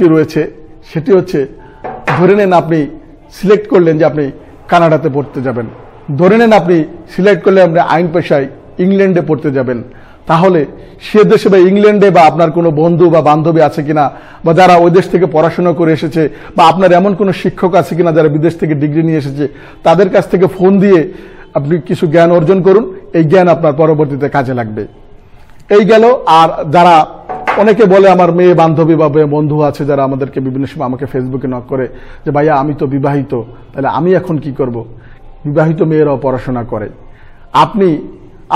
রয়েছে, সেটি হচ্ছে, ধরে নেন আপনি সিলেক্ট করলেন যে আপনি কানাডাতে পড়তে যাবেন। ধরে নেন আপনি সিলেক্ট করলে আপনি আইন পেশায় ইংল্যান্ডে পড়তে যাবেন। তাহলে সে দেশে বা ইংল্যান্ডে বা আপনার কোনো বন্ধু বা বান্ধবী আছে কিনা, বা যারা ওই দেশ থেকে পড়াশোনা করে এসেছে, বা আপনার এমন কোনো শিক্ষক আছে কিনা যারা বিদেশ থেকে ডিগ্রি নিয়ে এসেছে, তাদের কাছ থেকে ফোন দিয়ে আপনি কিছু জ্ঞান অর্জন করুন। এই জ্ঞান আপনার পরবর্তীতে কাজে লাগবে। এই গেল, আর যারা অনেকে বলে আমার মেয়ে বান্ধবী বা বন্ধু আছে যারা আমাদেরকে বিভিন্ন সময় আমাকে ফেসবুকে নক করে যে, ভাইয়া, আমি তো বিবাহিত, তাহলে আমি এখন কি করব? বিবাহিত মেয়েরাও পড়াশোনা করে। আপনি,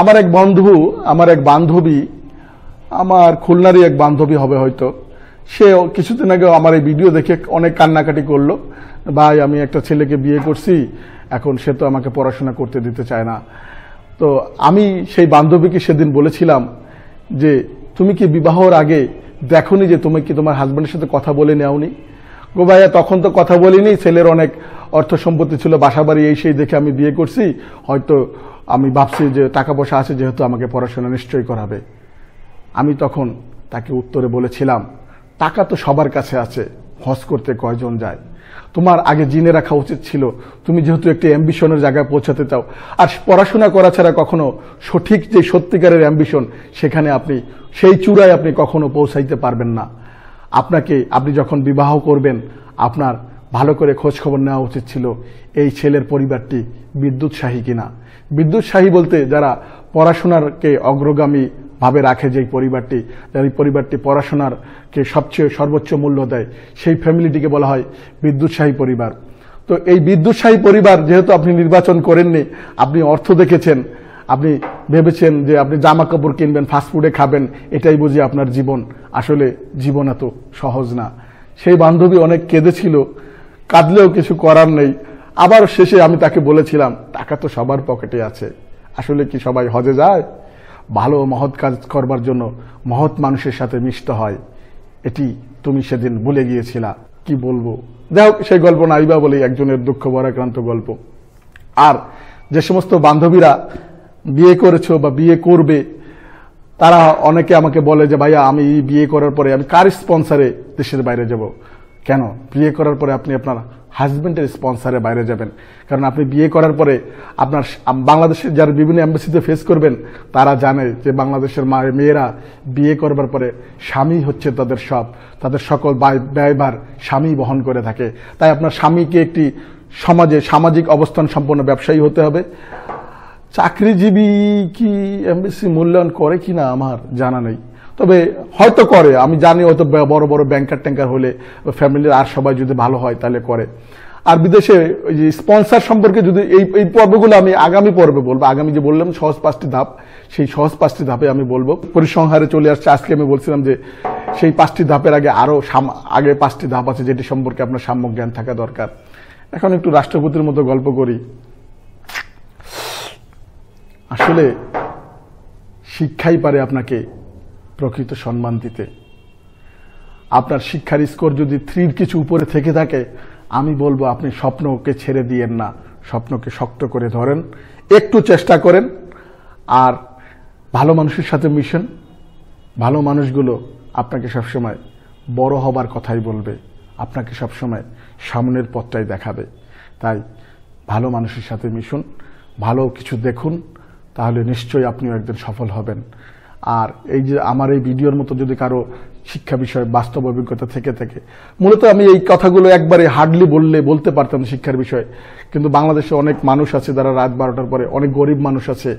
আমার এক বন্ধু, আমার এক বান্ধবী, আমার খুলনারই এক বান্ধবী হবে হয়তো। সে কিছুদিন আগে আমার এই ভিডিও দেখে অনেক কান্নাকাটি করল। ভাই, আমি একটা ছেলেকে বিয়ে করছি, এখন সে তো আমাকে পড়াশোনা করতে দিতে চায় না। তো আমি সেই বান্ধবীকে সেদিন বলেছিলাম যে তুমি কি বিবাহর আগে দেখনি যে তুমি কি তোমার হাজব্যান্ডের সাথে কথা বলে নেওনি? গো ভাইয়া, তখন তো কথা বলিনি। ছেলের অনেক অর্থ সম্পত্তি ছিল বাসা বাড়ি এই সেই দেখে আমি বিয়ে করছি। হয়তো আমি ভাবছি যে টাকা পয়সা আছে, যেহেতু আমাকে পড়াশোনা নিশ্চয়ই করাবে। আমি তখন তাকে উত্তরে বলেছিলাম, টাকা তো সবার কাছে আছে। হজ করতে কয়জন যায়? তোমার আগে জিনে রাখা উচিত ছিল, তুমি যেহেতু একটি অ্যাম্বিশনের জায়গায় পৌঁছাতে চাও। আর পড়াশোনা করা ছাড়া কখনো সঠিক যে সত্যিকারের অ্যাম্বিশন, সেখানে আপনি, সেই চূড়ায় আপনি কখনো পৌঁছাইতে পারবেন না। আপনাকে, আপনি যখন বিবাহ করবেন, আপনার ভালো করে খোঁজ খবর নেওয়া উচিত ছিল, এই ছেলের পরিবারটি বিদ্যুৎসাহী কিনা। বিদ্যুৎসাহী বলতে যারা পড়াশোনারকে অগ্রগামী ভাবে রাখে যে পরিবারটি যার পরিবারটি পড়াশোনারকে সবচেয়ে সর্বোচ্চ মূল্য দেয়। সেই ফ্যামিলিটিকে বলা হয় বিদ্যুৎসাহী পরিবার। তো এই বিদ্যুৎসাহী পরিবার যেহেতু আপনি নির্বাচন করেননি, আপনি অর্থ দেখেছেন, আপনি ভেবেছেন যে আপনি জামা কাপড় কিনবেন ফাস্টফুডে খাবেন, এটাই বুঝি আপনার জীবন। আসলে জীবন এত সহজ না। সেই বান্ধবী অনেক কেঁদেছিল, কাঁদলেও কিছু করার নেই। আবার শেষে আমি তাকে বলেছিলাম, টাকা তো সবার পকেটে আছে। আসলে কি সবাই হজে যায়? ভালো মহৎ কাজ করবার জন্য মহৎ মানুষের সাথে মিশতে হয়। এটি তুমি সেদিন ভুলে গিয়েছিলা। কি বলব? যাই হোক, সেই গল্প নাইবা বলেই একজনের দুঃখ ভরাক্রান্ত গল্প। আর যে সমস্ত বান্ধবীরা বিয়ে করেছ বা বিয়ে করবে, তারা অনেকে আমাকে বলে যে, ভাইয়া, আমি বিয়ে করার পরে আমি কার স্পন্সারে দেশের বাইরে যাব? কেন? বিয়ে করার পরে আপনি আপনার হাজব্যান্ডের স্পন্সারে বাইরে যাবেন। কারণ আপনি বিয়ে করার পরে আপনার বাংলাদেশের যারা বিভিন্ন অ্যাম্বাসিতে ফেস করবেন, তারা জানে যে বাংলাদেশের মা মেয়েরা বিয়ে করবার পরে স্বামী হচ্ছে তাদের সব। তাদের সকল ব্যয়- ব্যয়ভার স্বামী বহন করে থাকে। তাই আপনার স্বামীকে একটি সমাজে সামাজিক অবস্থান সম্পন্ন ব্যবসায়ী হতে হবে। চাকরিজীবী কি এমবিসি মূল্যায়ন করে কি না আমার জানা নেই। তবে হয়তো করে, আমি জানি হয়তো বড় বড় ব্যাংকার ট্যাঙ্কার হলে ফ্যামিলির আর সবাই যদি ভালো হয় তাহলে করে। আর বিদেশে ওই যে স্পন্সার সম্পর্কে যদি এই এই পর্বগুলো আমি আগামী পর্বে বলব, আগামী যে বললাম সহজ পাঁচটি ধাপ, সেই সহজ পাঁচটি ধাপে আমি বলব। পরিসংহারে চলে আসছে, আজকে আমি বলছিলাম যে সেই পাঁচটি ধাপের আগে আরও আগে পাঁচটি ধাপ আছে যেটি সম্পর্কে আপনার সাম্যক জ্ঞান থাকা দরকার। এখন একটু রাষ্ট্রপতির মতো গল্প করি। আসলে শিক্ষাই পারে আপনাকে প্রকৃত সম্মান দিতে। আপনার শিক্ষার স্কোর যদি থ্রির কিছু উপরে থেকে থাকে, আমি বলব আপনি স্বপ্নকে ছেড়ে দিয়েন না, স্বপ্নকে শক্ত করে ধরেন, একটু চেষ্টা করেন, আর ভালো মানুষের সাথে মিশন। ভালো মানুষগুলো আপনাকে সবসময় বড় হবার কথাই বলবে, আপনাকে সবসময় সামনের পথটাই দেখাবে। তাই ভালো মানুষের সাথে মিশুন, ভালো কিছু দেখুন, তাহলে নিশ্চয়ই আপনিও একদিন সফল হবেন। আর এই যে আমার এই ভিডিওর মতো যদি কারও শিক্ষা বিষয়ে বাস্তব অভিজ্ঞতা থেকে থেকে, মূলত আমি এই কথাগুলো একবারে হার্ডলি বললে বলতে পারতাম শিক্ষার বিষয়ে, কিন্তু বাংলাদেশে অনেক মানুষ আছে যারা রাত বারোটার পরে অনেক গরিব মানুষ আছে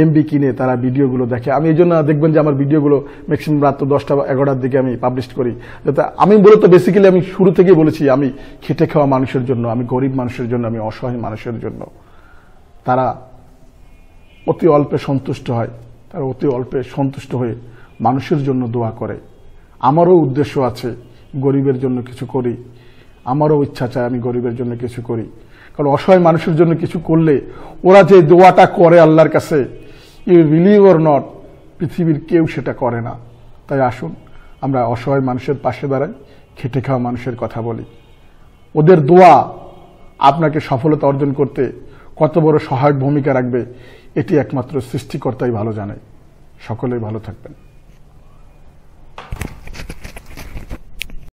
এমবি কিনে তারা ভিডিওগুলো দেখে। আমি এই জন্য দেখবেন যে আমার ভিডিওগুলো ম্যাক্সিমাম রাত দশটা এগারোটার দিকে আমি পাবলিশ করি। যাতে আমি মূলত বেসিক্যালি আমি শুরু থেকেই বলেছি, আমি খেটে খাওয়া মানুষের জন্য, আমি গরিব মানুষের জন্য, আমি অসহায় মানুষের জন্য। তারা অতি অল্পে সন্তুষ্ট হয়। তারা অতি অল্পে সন্তুষ্ট হয়ে মানুষের জন্য দোয়া করে। আমারও উদ্দেশ্য আছে গরিবের জন্য কিছু করি। আমারও ইচ্ছা চায় আমি গরিবের জন্য কিছু করি। কারণ অসহায় মানুষের জন্য কিছু করলে ওরা যে দোয়াটা করে আল্লাহর কাছে ইউ বিলিভ ওর নট পৃথিবীর কেউ সেটা করে না। তাই আসুন, আমরা অসহায় মানুষের পাশে দাঁড়াই, খেটে খাওয়া মানুষের কথা বলি। ওদের দোয়া আপনাকে সফলতা অর্জন করতে কত বড় সহায়ক ভূমিকা রাখবে এটি একমাত্র সৃষ্টিকর্তাই ভালো জানে। সকলেই ভালো থাকবেন।